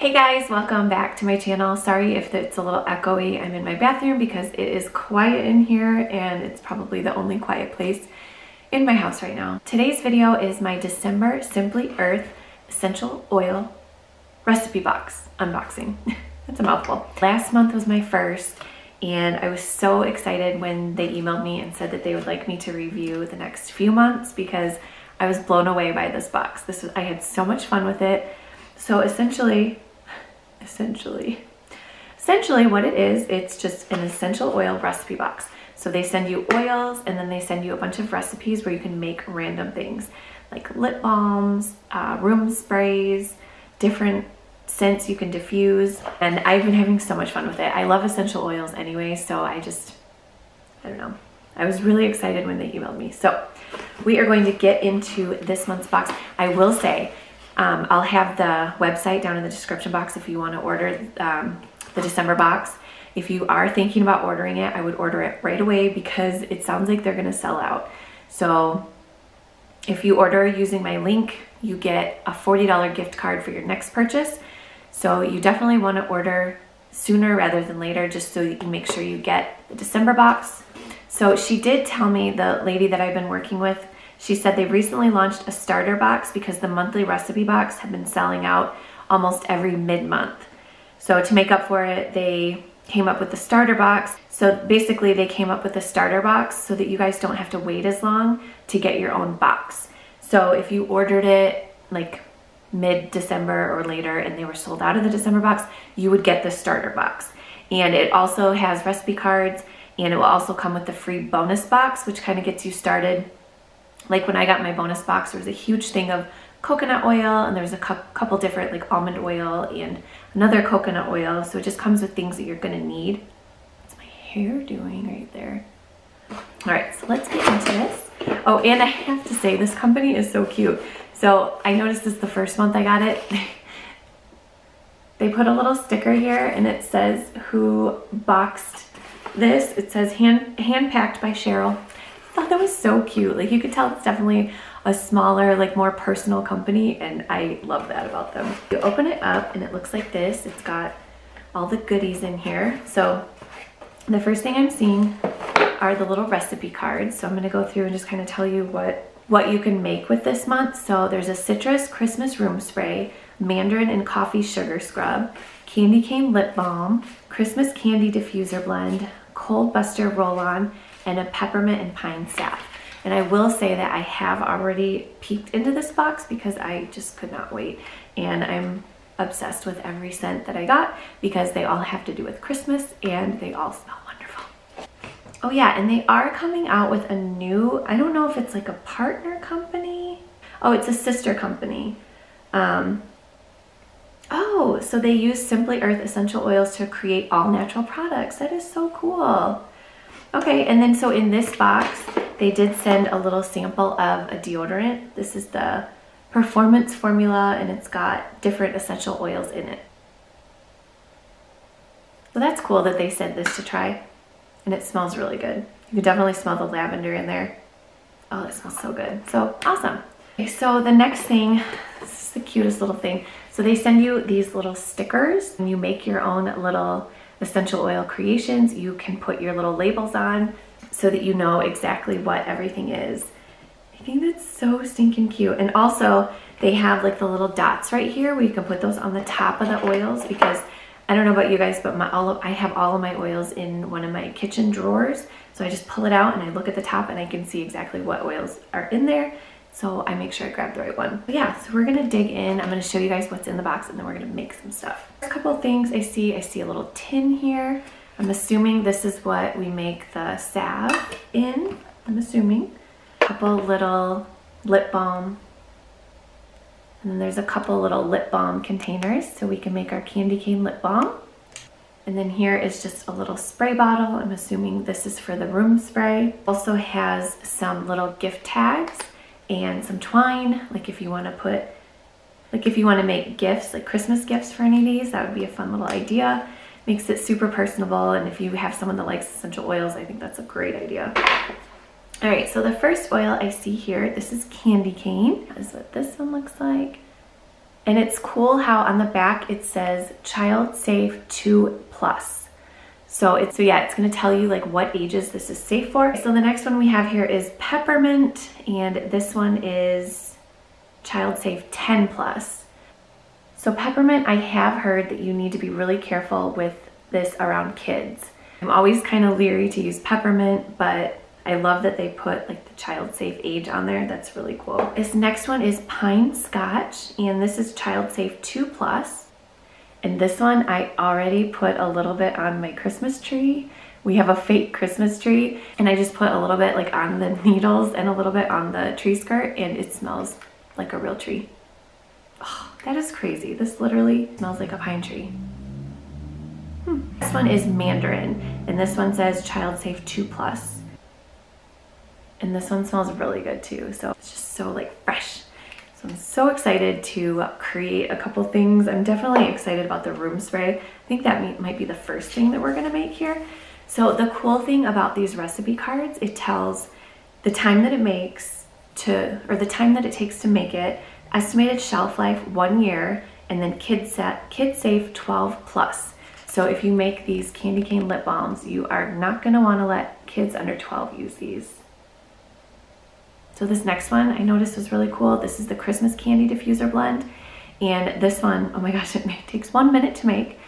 Hey guys, welcome back to my channel. Sorry if it's a little echoey. I'm in my bathroom because it is quiet in here and it's probably the only quiet place in my house right now. Today's video is my December Simply Earth Essential Oil Recipe Box unboxing. That's a mouthful. Last month was my first and I was so excited when they emailed me and said that they would like me to review the next few months because I was blown away by this box. This was, I had so much fun with it. So essentially, essentially, essentially what it is, it's just an essential oil recipe box. So they send you oils and then they send you a bunch of recipes where you can make random things like lip balms, uh, room sprays, different scents you can diffuse. And I've been having so much fun with it. I love essential oils anyway, so I just, I don't know. I was really excited when they emailed me. So we are going to get into this month's box. I will say, um, I'll have the website down in the description box if you want to order um, the December box. If you are thinking about ordering it, I would order it right away because it sounds like they're going to sell out. So if you order using my link, you get a $40 gift card for your next purchase. So you definitely want to order sooner rather than later just so you can make sure you get the December box. So she did tell me, the lady that I've been working with, she said they recently launched a starter box because the monthly recipe box had been selling out almost every mid-month. So to make up for it, they came up with the starter box. So basically they came up with a starter box so that you guys don't have to wait as long to get your own box. So if you ordered it like mid-December or later and they were sold out of the December box, you would get the starter box. And it also has recipe cards and it will also come with the free bonus box, which kind of gets you started. Like when I got my bonus box, there was a huge thing of coconut oil and there's a couple different like almond oil and another coconut oil. So it just comes with things that you're gonna need. What's my hair doing right there? All right, so let's get into this. Oh, and I have to say, this company is so cute. So I noticed this the first month I got it. they put a little sticker here and it says who boxed this. It says hand, hand packed by Cheryl. I thought that was so cute. Like you could tell it's definitely a smaller, like more personal company and I love that about them. You open it up and it looks like this. It's got all the goodies in here. So the first thing I'm seeing are the little recipe cards. So I'm gonna go through and just kind of tell you what what you can make with this month. So there's a citrus Christmas room spray, mandarin and coffee sugar scrub, candy cane lip balm, Christmas candy diffuser blend, cold buster roll-on, and a peppermint and pine salve. And I will say that I have already peeked into this box because I just could not wait. And I'm obsessed with every scent that I got because they all have to do with Christmas and they all smell wonderful. Oh yeah, and they are coming out with a new, I don't know if it's like a partner company. Oh, it's a sister company. Um, oh, so they use Simply Earth essential oils to create all natural products. That is so cool. Okay, and then so in this box, they did send a little sample of a deodorant. This is the performance formula and it's got different essential oils in it. So that's cool that they sent this to try and it smells really good. You can definitely smell the lavender in there. Oh, it smells so good. So awesome. Okay, so the next thing, this is the cutest little thing. So they send you these little stickers and you make your own little essential oil creations. You can put your little labels on so that you know exactly what everything is. I think that's so stinking cute. And also they have like the little dots right here where you can put those on the top of the oils because I don't know about you guys, but my all of, I have all of my oils in one of my kitchen drawers. So I just pull it out and I look at the top and I can see exactly what oils are in there. So I make sure I grab the right one. But yeah, so we're gonna dig in. I'm gonna show you guys what's in the box and then we're gonna make some stuff. A couple things I see. I see a little tin here. I'm assuming this is what we make the salve in. I'm assuming. A couple little lip balm and then there's a couple little lip balm containers so we can make our candy cane lip balm. And then here is just a little spray bottle. I'm assuming this is for the room spray. Also has some little gift tags and some twine, like if you wanna put, like if you wanna make gifts, like Christmas gifts for any of these, that would be a fun little idea. Makes it super personable, and if you have someone that likes essential oils, I think that's a great idea. All right, so the first oil I see here, this is candy cane. Is what this one looks like. And it's cool how on the back it says child safe 2 plus. So it's so yeah, it's gonna tell you like what ages this is safe for. So the next one we have here is peppermint, and this one is child safe 10 plus. So peppermint, I have heard that you need to be really careful with this around kids. I'm always kind of leery to use peppermint, but I love that they put like the child safe age on there. That's really cool. This next one is Pine Scotch, and this is child safe 2 plus. And this one, I already put a little bit on my Christmas tree. We have a fake Christmas tree, and I just put a little bit like on the needles and a little bit on the tree skirt, and it smells like a real tree. Oh, that is crazy. This literally smells like a pine tree. Hmm. This one is Mandarin, and this one says child safe 2 plus. And this one smells really good too. So it's just so like fresh. So I'm so excited to create a couple things. I'm definitely excited about the room spray. I think that might be the first thing that we're gonna make here. So the cool thing about these recipe cards, it tells the time that it makes to, or the time that it takes to make it, estimated shelf life one year, and then kid, set, kid safe 12 plus. So if you make these candy cane lip balms, you are not gonna wanna let kids under 12 use these. So this next one I noticed was really cool. This is the Christmas Candy Diffuser Blend. And this one, oh my gosh, it takes one minute to make.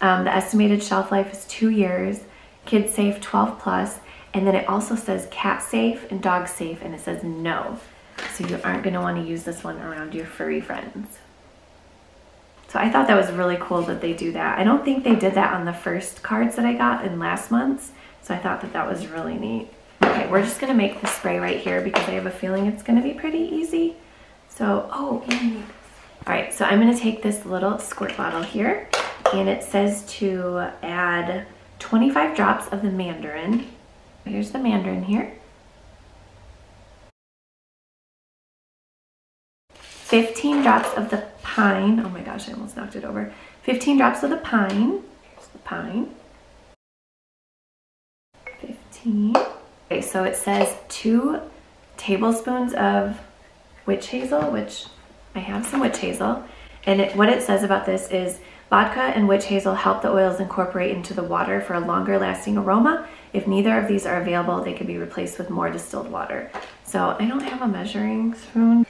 Um, the estimated shelf life is two years. Kids safe 12. And then it also says cat safe and dog safe and it says no. So you aren't gonna wanna use this one around your furry friends. So I thought that was really cool that they do that. I don't think they did that on the first cards that I got in last month's. So I thought that that was really neat. Okay, we're just gonna make the spray right here because I have a feeling it's gonna be pretty easy. So, oh, all right, so I'm gonna take this little squirt bottle here and it says to add 25 drops of the mandarin. Here's the mandarin here. 15 drops of the pine. Oh my gosh, I almost knocked it over. 15 drops of the pine. Here's the pine. 15. Okay, so it says two tablespoons of witch hazel, which I have some witch hazel. And it, what it says about this is vodka and witch hazel help the oils incorporate into the water for a longer lasting aroma. If neither of these are available, they can be replaced with more distilled water. So I don't have a measuring spoon.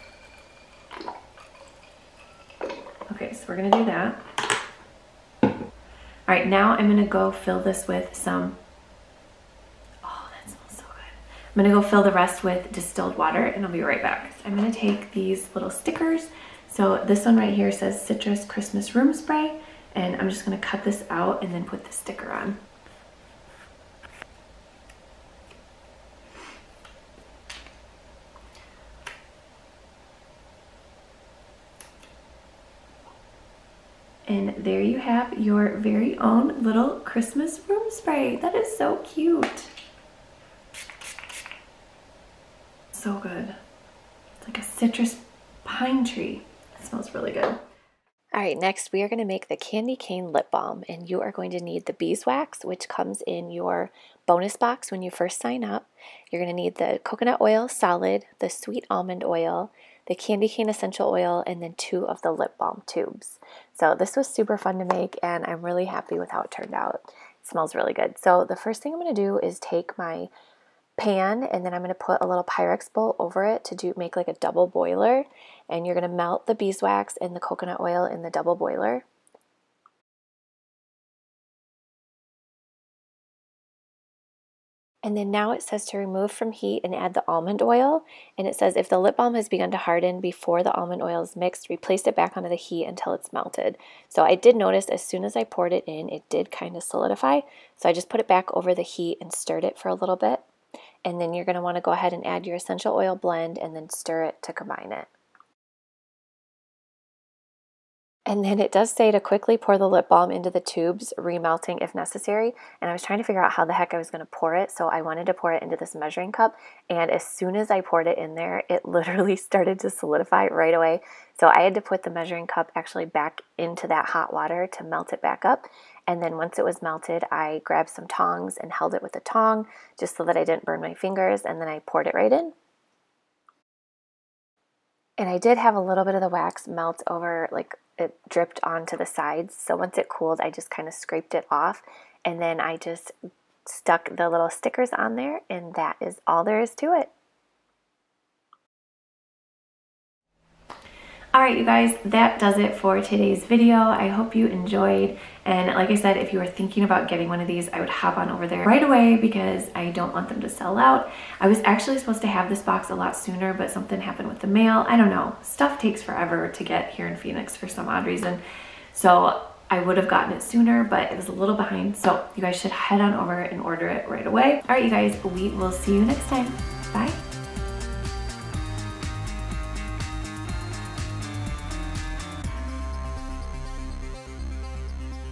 Okay, so we're gonna do that. All right, now I'm gonna go fill this with some I'm gonna go fill the rest with distilled water and I'll be right back. I'm gonna take these little stickers. So this one right here says Citrus Christmas Room Spray and I'm just gonna cut this out and then put the sticker on. And there you have your very own little Christmas room spray. That is so cute. So good. It's like a citrus pine tree. It smells really good. All right, next we are going to make the Candy Cane Lip Balm, and you are going to need the beeswax, which comes in your bonus box when you first sign up. You're going to need the coconut oil solid, the sweet almond oil, the candy cane essential oil, and then two of the lip balm tubes. So this was super fun to make, and I'm really happy with how it turned out. It smells really good. So the first thing I'm going to do is take my pan and then I'm going to put a little Pyrex bowl over it to do make like a double boiler and you're going to melt the beeswax and the coconut oil in the double boiler. And then now it says to remove from heat and add the almond oil. And it says if the lip balm has begun to harden before the almond oil is mixed, replace it back onto the heat until it's melted. So I did notice as soon as I poured it in, it did kind of solidify. So I just put it back over the heat and stirred it for a little bit and then you're going to want to go ahead and add your essential oil blend and then stir it to combine it. And then it does say to quickly pour the lip balm into the tubes, remelting if necessary. And I was trying to figure out how the heck I was going to pour it. So I wanted to pour it into this measuring cup. And as soon as I poured it in there, it literally started to solidify right away. So I had to put the measuring cup actually back into that hot water to melt it back up. And then once it was melted, I grabbed some tongs and held it with a tong just so that I didn't burn my fingers. And then I poured it right in. And I did have a little bit of the wax melt over, like it dripped onto the sides. So once it cooled, I just kind of scraped it off. And then I just stuck the little stickers on there and that is all there is to it. All right, you guys, that does it for today's video. I hope you enjoyed. And like I said, if you are thinking about getting one of these, I would hop on over there right away because I don't want them to sell out. I was actually supposed to have this box a lot sooner, but something happened with the mail. I don't know. Stuff takes forever to get here in Phoenix for some odd reason. So I would have gotten it sooner, but it was a little behind. So you guys should head on over and order it right away. All right, you guys, we will see you next time. Bye.